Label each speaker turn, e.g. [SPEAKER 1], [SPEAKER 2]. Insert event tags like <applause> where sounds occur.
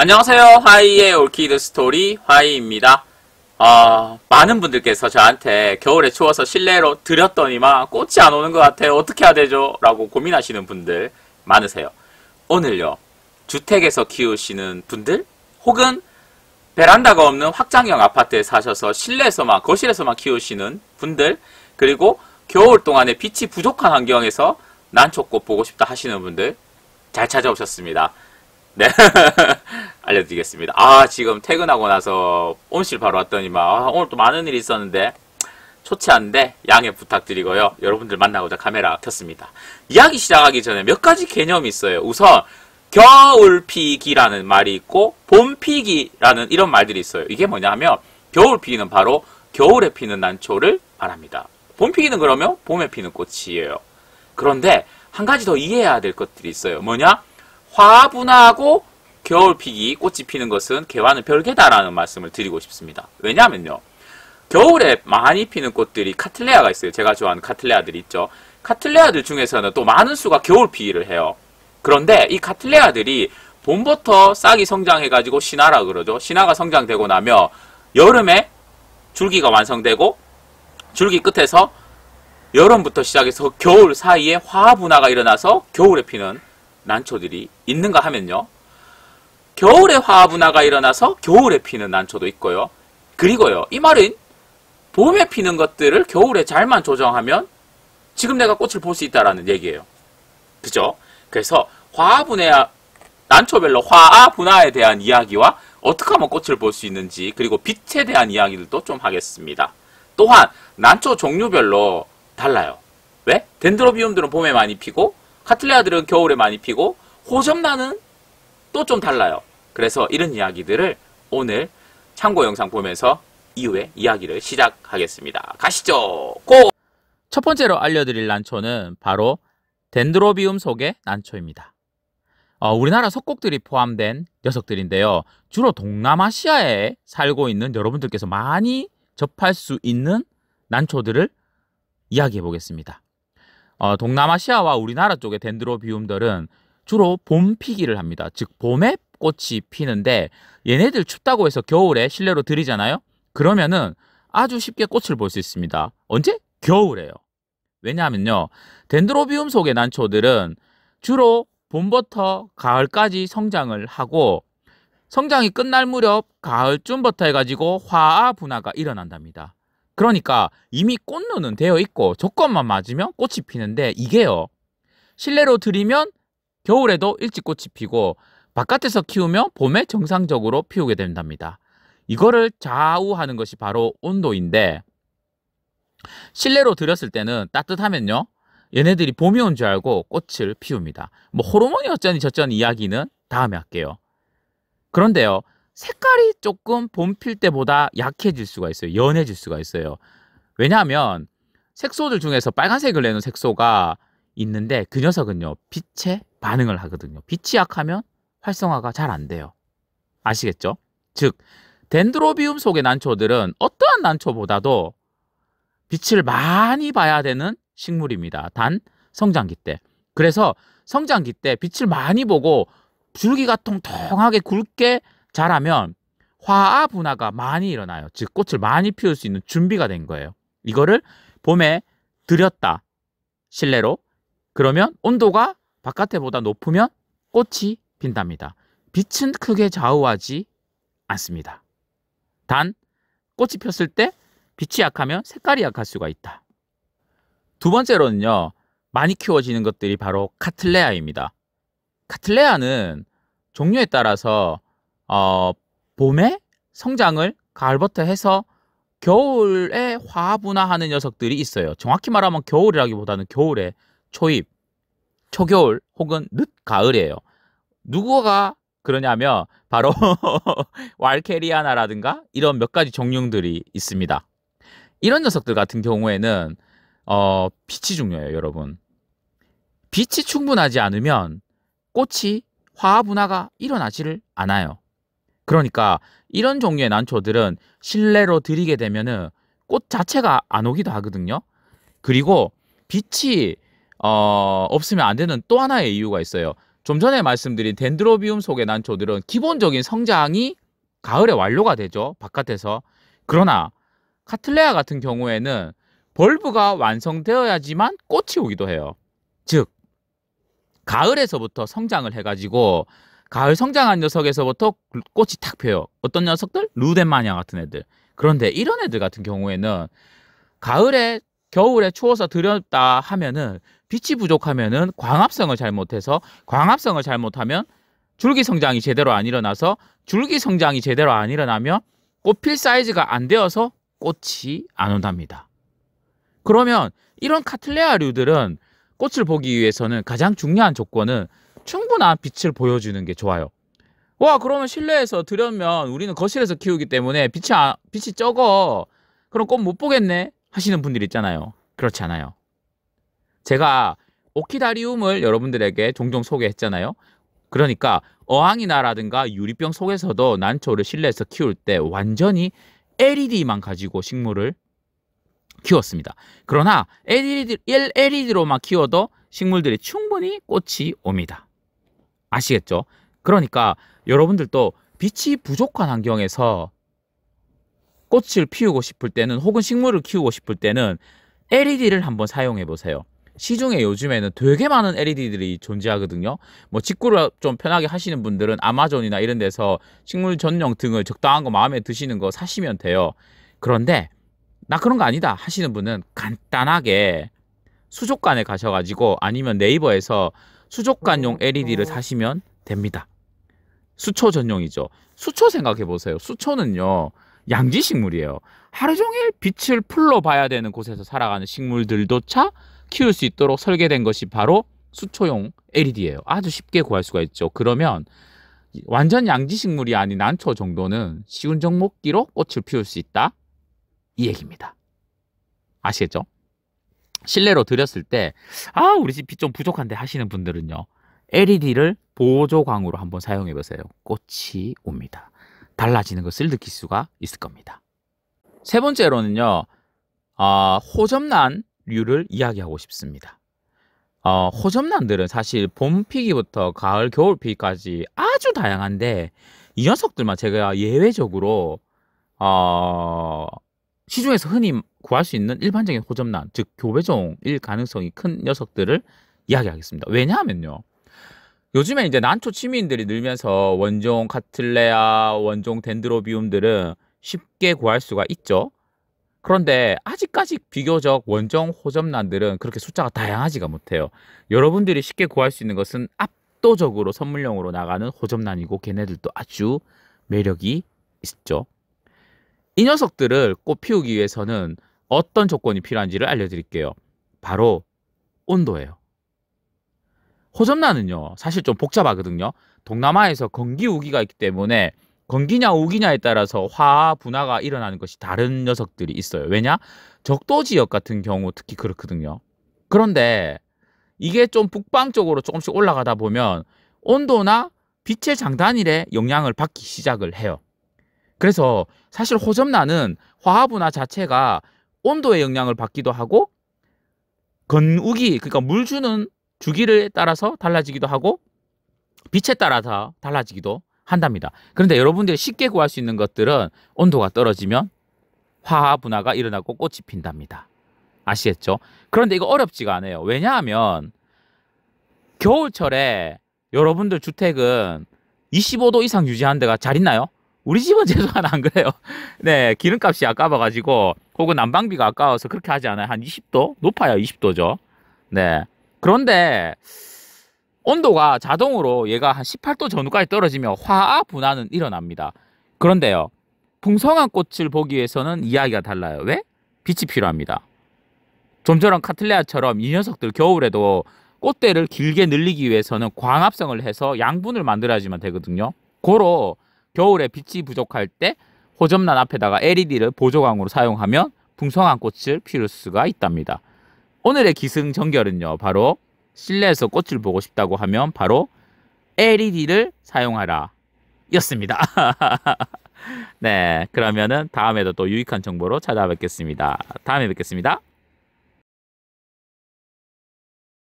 [SPEAKER 1] 안녕하세요. 화이의 orchid story 화이입니다. 어, 많은 분들께서 저한테 겨울에 추워서 실내로 들였더니만 꽃이 안 오는 것 같아요. 어떻게 해야 되죠? 라고 고민하시는 분들 많으세요. 오늘요. 주택에서 키우시는 분들 혹은 베란다가 없는 확장형 아파트에 사셔서 실내에서만 거실에서만 키우시는 분들 그리고 겨울 동안에 빛이 부족한 환경에서 난초꽃 보고 싶다 하시는 분들 잘 찾아오셨습니다. 네. <laughs> 알려드리겠습니다. 아, 지금 퇴근하고 나서 온실 바로 왔더니만, 아, 오늘 또 많은 일이 있었는데, 좋지 않은데, 양해 부탁드리고요. 여러분들 만나고자 카메라 켰습니다. 이야기 시작하기 전에 몇 가지 개념이 있어요. 우선, 겨울피기라는 말이 있고, 봄피기라는 이런 말들이 있어요. 이게 뭐냐면, 겨울피기는 바로 겨울에 피는 난초를 말합니다. 봄피기는 그러면 봄에 피는 꽃이에요. 그런데, 한 가지 더 이해해야 될 것들이 있어요. 뭐냐? 화분하고 겨울피기, 꽃이 피는 것은 개와는 별개다라는 말씀을 드리고 싶습니다. 왜냐하면요. 겨울에 많이 피는 꽃들이 카틀레아가 있어요. 제가 좋아하는 카틀레아들이 있죠. 카틀레아들 중에서는 또 많은 수가 겨울피기를 해요. 그런데 이 카틀레아들이 봄부터 싹이 성장해가지고 신화라 그러죠. 신화가 성장되고 나면 여름에 줄기가 완성되고 줄기 끝에서 여름부터 시작해서 겨울 사이에 화분화가 일어나서 겨울에 피는 난초들이 있는가 하면요. 겨울에 화분화가 일어나서 겨울에 피는 난초도 있고요. 그리고요. 이 말은 봄에 피는 것들을 겨울에 잘만 조정하면 지금 내가 꽃을 볼 수 있다라는 얘기예요. 그죠? 그래서 화분의 난초별로 화아 분화에 대한 이야기와 어떻게 하면 꽃을 볼 수 있는지 그리고 빛에 대한 이야기들도 좀 하겠습니다. 또한 난초 종류별로 달라요. 왜? 덴드로비움들은 봄에 많이 피고 카틀레아들은 겨울에 많이 피고 호접나는 또 좀 달라요. 그래서 이런 이야기들을 오늘 참고 영상 보면서 이후에 이야기를 시작하겠습니다. 가시죠. 고! 첫 번째로 알려드릴 난초는 바로 덴드로비움 속의 난초입니다. 어, 우리나라 석곡들이 포함된 녀석들인데요. 주로 동남아시아에 살고 있는 여러분들께서 많이 접할 수 있는 난초들을 이야기해 보겠습니다. 어, 동남아시아와 우리나라 쪽의 덴드로비움들은 주로 봄 피기를 합니다. 즉 봄에 꽃이 피는데 얘네들 춥다고 해서 겨울에 실내로 들이잖아요. 그러면은 아주 쉽게 꽃을 볼 수 있습니다. 언제? 겨울에요. 왜냐하면요. 덴드로비움 속의 난초들은 주로 봄부터 가을까지 성장을 하고 성장이 끝날 무렵 가을쯤부터 해가지고 화아 분화가 일어난답니다. 그러니까 이미 꽃눈은 되어 있고 조건만 맞으면 꽃이 피는데 이게요. 실내로 들이면 겨울에도 일찍 꽃이 피고 바깥에서 키우면 봄에 정상적으로 피우게 된답니다. 이거를 좌우하는 것이 바로 온도인데 실내로 들였을 때는 따뜻하면요. 얘네들이 봄이 온 줄 알고 꽃을 피웁니다. 뭐 호르몬이 어쩌니 저쩌니 이야기는 다음에 할게요. 그런데요. 색깔이 조금 봄필 때보다 약해질 수가 있어요. 연해질 수가 있어요. 왜냐하면 색소들 중에서 빨간색을 내는 색소가 있는데 그 녀석은요. 빛에 반응을 하거든요. 빛이 약하면 활성화가 잘 안 돼요. 아시겠죠? 즉 덴드로비움 속의 난초들은 어떠한 난초보다도 빛을 많이 봐야 되는 식물입니다. 단 성장기 때. 그래서 성장기 때 빛을 많이 보고 줄기가 통통하게 굵게 자라면 화아 분화가 많이 일어나요. 즉 꽃을 많이 피울 수 있는 준비가 된 거예요. 이거를 봄에 들였다. 실내로. 그러면 온도가 바깥에보다 높으면 꽃이 핀답니다. 빛은 크게 좌우하지 않습니다. 단 꽃이 폈을 때 빛이 약하면 색깔이 약할 수가 있다. 두 번째로는요. 많이 키워지는 것들이 바로 카틀레아입니다. 카틀레아는 종류에 따라서 어, 봄에 성장을 가을부터 해서 겨울에 화분화하는 녀석들이 있어요. 정확히 말하면 겨울이라기보다는 겨울에 초입, 초겨울 혹은 늦가을이에요. 누구가 그러냐면 바로 <laughs> 왈케리아나라든가 이런 몇 가지 종류들이 있습니다. 이런 녀석들 같은 경우에는 어, 빛이 중요해요, 여러분. 빛이 충분하지 않으면 꽃이 화분화가 일어나지를 않아요. 그러니까 이런 종류의 난초들은 실내로 들이게 되면은 꽃 자체가 안 오기도 하거든요. 그리고 빛이 어, 없으면 안 되는 또 하나의 이유가 있어요. 좀 전에 말씀드린 덴드로비움 속의 난초들은 기본적인 성장이 가을에 완료가 되죠. 바깥에서. 그러나 카틀레아 같은 경우에는 벌브가 완성되어야지만 꽃이 오기도 해요. 즉 가을에서부터 성장을 해가지고 가을 성장한 녀석에서부터 꽃이 탁 펴요. 어떤 녀석들? 루덴마냐 같은 애들. 그런데 이런 애들 같은 경우에는 가을에 겨울에 추워서 들였다 하면은 빛이 부족하면은 광합성을 잘못해서 광합성을 잘못하면 줄기 성장이 제대로 안 일어나서 줄기 성장이 제대로 안 일어나면 꽃필 사이즈가 안 되어서 꽃이 안 온답니다. 그러면 이런 카틀레아류들은 꽃을 보기 위해서는 가장 중요한 조건은 충분한 빛을 보여주는 게 좋아요. 와 그러면 실내에서 들여면 우리는 거실에서 키우기 때문에 빛이 아, 빛이 적어 그럼 꽃 못 보겠네 하시는 분들 있잖아요. 그렇지 않아요. 제가 오키다리움을 여러분들에게 종종 소개했잖아요. 그러니까 어항이나라든가 유리병 속에서도 난초를 실내에서 키울 때 완전히 LED만 가지고 식물을 키웠습니다. 그러나 LED, LED로만 키워도 식물들이 충분히 꽃이 옵니다. 아시겠죠? 그러니까 여러분들도 빛이 부족한 환경에서 꽃을 피우고 싶을 때는 혹은 식물을 키우고 싶을 때는 LED를 한번 사용해 보세요. 시중에 요즘에는 되게 많은 LED들이 존재하거든요. 뭐 직구를 좀 편하게 하시는 분들은 아마존이나 이런 데서 식물 전용 등을 적당한 거 마음에 드시는 거 사시면 돼요. 그런데 나 그런 거 아니다 하시는 분은 간단하게 수족관에 가셔가지고 아니면 네이버에서 수족관용 LED를 사시면 됩니다. 수초 전용이죠. 수초 생각해 보세요. 수초는요. 양지 식물이에요. 하루 종일 빛을 풀로 봐야 되는 곳에서 살아가는 식물들도차 키울 수 있도록 설계된 것이 바로 수초용 LED예요. 아주 쉽게 구할 수가 있죠. 그러면 완전 양지 식물이 아닌 난초 정도는 쉬운 종목기로 꽃을 피울 수 있다. 이 얘기입니다. 아시겠죠? 실내로 들였을 때, 아, 우리 집 빛 좀 부족한데 하시는 분들은요, LED를 보조광으로 한번 사용해 보세요. 꽃이 옵니다. 달라지는 것을 느낄 수가 있을 겁니다. 세 번째로는요, 어, 호접란류를 이야기하고 싶습니다. 어, 호접란들은 사실 봄 피기부터 가을, 겨울 피기까지 아주 다양한데, 이 녀석들만 제가 예외적으로, 어, 시중에서 흔히 구할 수 있는 일반적인 호접란, 즉 교배종일 가능성이 큰 녀석들을 이야기하겠습니다. 왜냐하면요. 요즘에 이제 난초 취미인들이 늘면서 원종 카틀레아, 원종 덴드로비움들은 쉽게 구할 수가 있죠. 그런데 아직까지 비교적 원종 호접란들은 그렇게 숫자가 다양하지가 못해요. 여러분들이 쉽게 구할 수 있는 것은 압도적으로 선물용으로 나가는 호접란이고 걔네들도 아주 매력이 있죠. 이 녀석들을 꽃 피우기 위해서는 어떤 조건이 필요한지를 알려드릴게요. 바로 온도예요. 호접란은요, 사실 좀 복잡하거든요. 동남아에서 건기 우기가 있기 때문에 건기냐 우기냐에 따라서 화학 분화가 일어나는 것이 다른 녀석들이 있어요. 왜냐? 적도 지역 같은 경우 특히 그렇거든요. 그런데 이게 좀 북방 쪽으로 조금씩 올라가다 보면 온도나 빛의 장단일에 영향을 받기 시작을 해요. 그래서 사실 호접란은 화합분화 자체가 온도의 영향을 받기도 하고 건우기 그러니까 물 주는 주기를 따라서 달라지기도 하고 빛에 따라서 달라지기도 한답니다. 그런데 여러분들이 쉽게 구할 수 있는 것들은 온도가 떨어지면 화합 분화가 일어나고 꽃이 핀답니다. 아시겠죠? 그런데 이거 어렵지가 않아요. 왜냐하면 겨울철에 여러분들 주택은 25도 이상 유지하는 데가 잘 있나요? 우리 집은 <laughs> 최소한 안 그래요. 네, 기름값이 아까워가지고 혹은 난방비가 아까워서 그렇게 하지 않아요. 한 20도? 높아요, 20도죠. 네. 그런데 온도가 자동으로 얘가 한 18도 전후까지 떨어지면 화학 분화는 일어납니다. 그런데요. 풍성한 꽃을 보기 위해서는 이야기가 달라요. 왜? 빛이 필요합니다. 좀 전에 카틀레아처럼 이 녀석들 겨울에도 꽃대를 길게 늘리기 위해서는 광합성을 해서 양분을 만들어야지만 되거든요. 고로 겨울에 빛이 부족할 때 호접란 앞에다가 LED를 보조광으로 사용하면 풍성한 꽃을 피울 수가 있답니다. 오늘의 기승전결은요. 바로 실내에서 꽃을 보고 싶다고 하면 바로 LED를 사용하라 였습니다. <laughs> 네, 그러면은 다음에도 또 유익한 정보로 찾아뵙겠습니다. 다음에 뵙겠습니다.